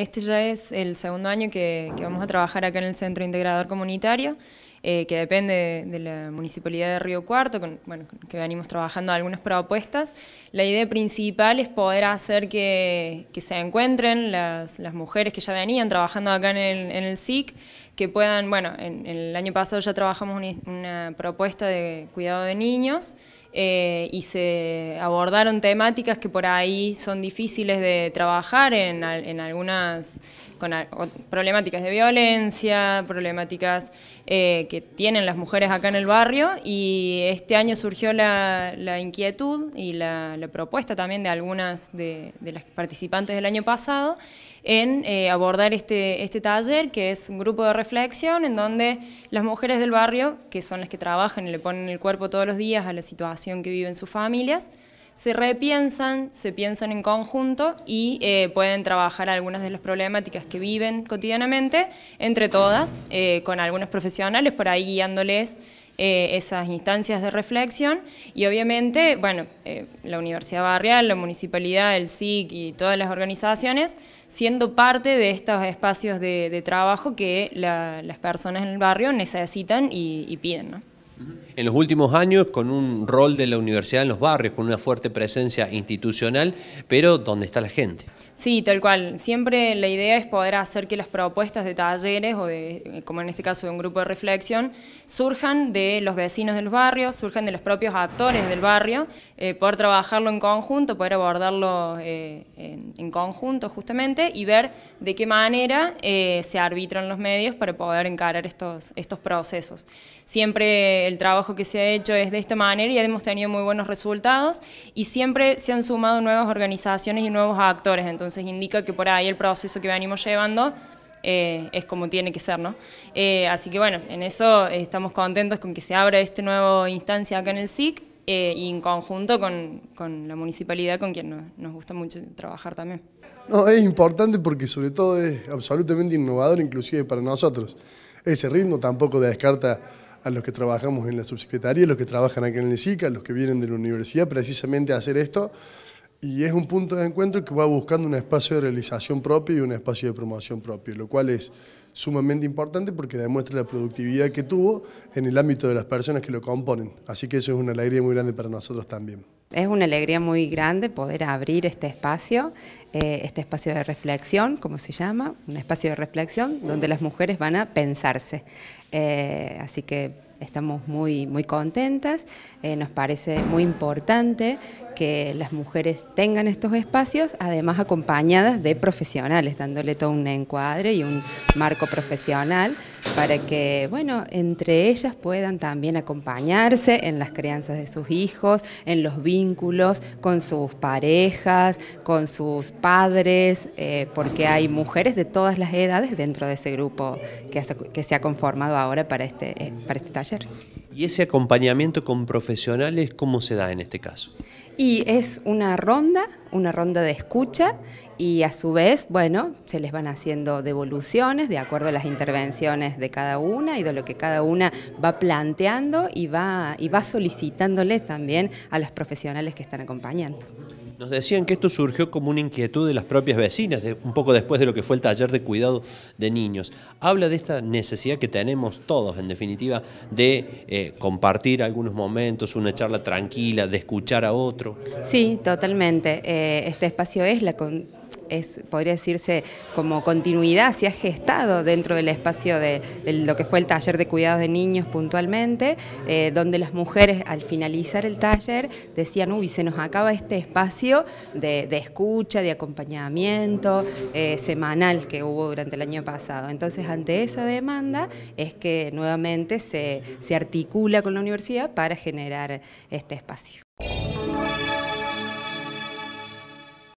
Este ya es el segundo año que, vamos a trabajar acá en el Centro Integrador Comunitario, eh, que depende de la Municipalidad de Río Cuarto, con, que venimos trabajando algunas propuestas. La idea principal es poder hacer que, se encuentren las, mujeres que ya venían trabajando acá en el, en el SIC, que puedan, bueno, en, el año pasado ya trabajamos una, propuesta de cuidado de niños eh, y se abordaron temáticas que por ahí son difíciles de trabajar en, algunas con problemáticas de violencia, problemáticas eh, que tienen las mujeres acá en el barrio y este año surgió la, inquietud y la, propuesta también de algunas de, las participantes del año pasado en eh, abordar este, este taller, que es un grupo de reflexión en donde las mujeres del barrio, que son las que trabajan y le ponen el cuerpo todos los días a la situación que viven sus familias, se repiensan, se piensan en conjunto y eh, pueden trabajar algunas de las problemáticas que viven cotidianamente, entre todas, eh, con algunos profesionales por ahí guiándoles esas instancias de reflexión y obviamente, bueno, la Universidad Barrial, la Municipalidad, el SIC y todas las organizaciones siendo parte de estos espacios de, trabajo que las personas en el barrio necesitan y, piden. ¿no? En los últimos años, con un rol de la universidad en los barrios, con una fuerte presencia institucional, pero ¿dónde está la gente? Sí, tal cual. Siempre la idea es poder hacer que las propuestas de talleres o de, como en este caso de un grupo de reflexión, surjan de los vecinos de los barrios, surjan de los propios actores del barrio, eh, poder trabajarlo en conjunto, poder abordarlo eh, en, conjunto justamente y ver de qué manera eh, se arbitran los medios para poder encarar estos, estos procesos. Siempre el trabajo que se ha hecho es de esta manera y hemos tenido muy buenos resultados y siempre se han sumado nuevas organizaciones y nuevos actores. Entonces, indica que por ahí el proceso que venimos llevando eh, es como tiene que ser, ¿no? Eh, así que bueno, en eso estamos contentos con que se abra esta nueva instancia acá en el SIC eh, y en conjunto con, la municipalidad con quien nos, gusta mucho trabajar también. No, es importante porque sobre todo es absolutamente innovador inclusive para nosotros. Ese ritmo tampoco descarta a los que trabajamos en la subsecretaría, a los que trabajan acá en el SIC, a los que vienen de la universidad, precisamente a hacer esto y es un punto de encuentro que va buscando un espacio de realización propio y un espacio de promoción propio, lo cual es sumamente importante porque demuestra la productividad que tuvo en el ámbito de las personas que lo componen. Así que eso es una alegría muy grande para nosotros también. Es una alegría muy grande poder abrir este espacio, eh, este espacio de reflexión, como se llama, un espacio de reflexión donde las mujeres van a pensarse. Eh, así que estamos muy, muy contentas, eh, nos parece muy importante que las mujeres tengan estos espacios, además acompañadas de profesionales, dándole todo un encuadre y un marco profesional para que, bueno, entre ellas puedan también acompañarse en las crianzas de sus hijos, en los vínculos con sus parejas, con sus padres, eh, porque hay mujeres de todas las edades dentro de ese grupo que, se ha conformado ahora para este, eh, para este taller. ¿Y ese acompañamiento con profesionales cómo se da en este caso? Y es una ronda, una ronda de escucha y a su vez, bueno, se les van haciendo devoluciones de acuerdo a las intervenciones de cada una y de lo que cada una va planteando y va, y va solicitándole también a los profesionales que están acompañando. Nos decían que esto surgió como una inquietud de las propias vecinas, un poco después de lo que fue el taller de cuidado de niños. Habla de esta necesidad que tenemos todos, en definitiva, de eh, compartir algunos momentos, una charla tranquila, de escuchar a otro. Sí, totalmente. Eh, este espacio es la es, podría decirse, como continuidad, se ha gestado dentro del espacio de, lo que fue el taller de cuidados de niños puntualmente, eh, donde las mujeres al finalizar el taller decían, uy, se nos acaba este espacio de, escucha, de acompañamiento eh, semanal que hubo durante el año pasado. Entonces, ante esa demanda es que nuevamente se, se articula con la universidad para generar este espacio.